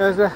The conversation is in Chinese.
就是